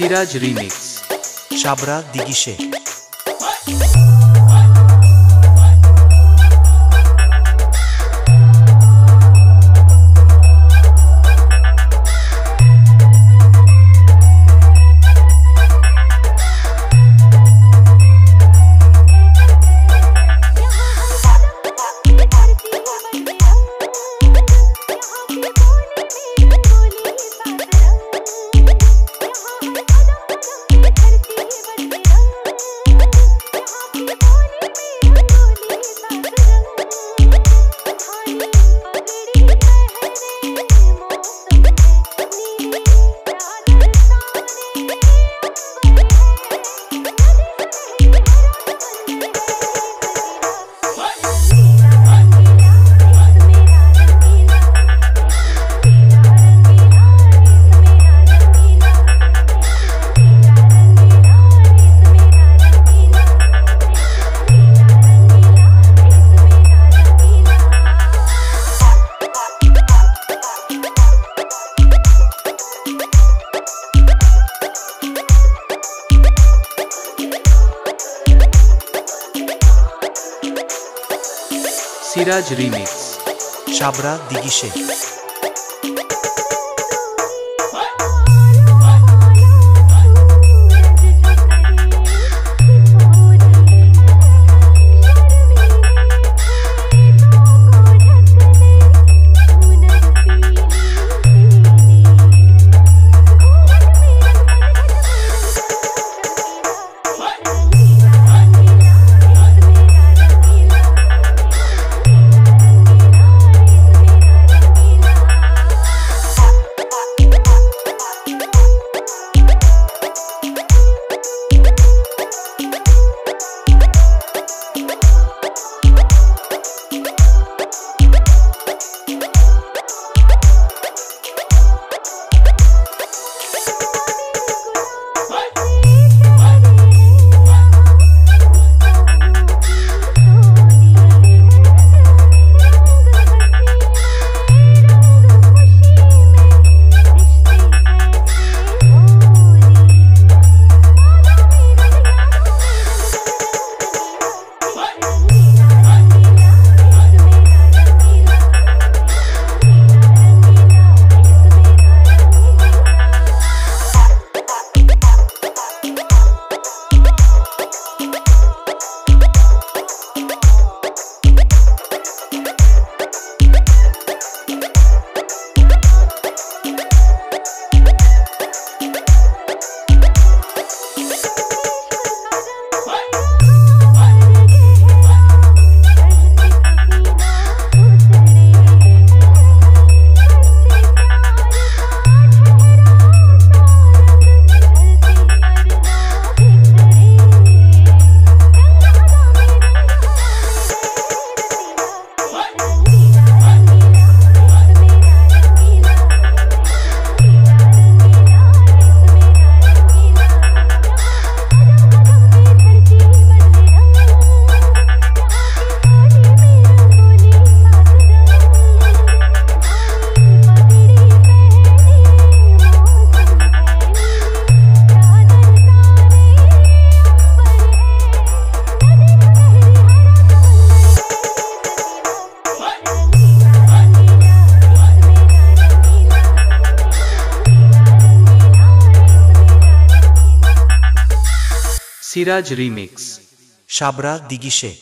Siraj remix. সাবরা দিগিশে Siraj remix. সাবরা দিগিশে সিরাজ রিমিক্স। সাবরা দিগিশে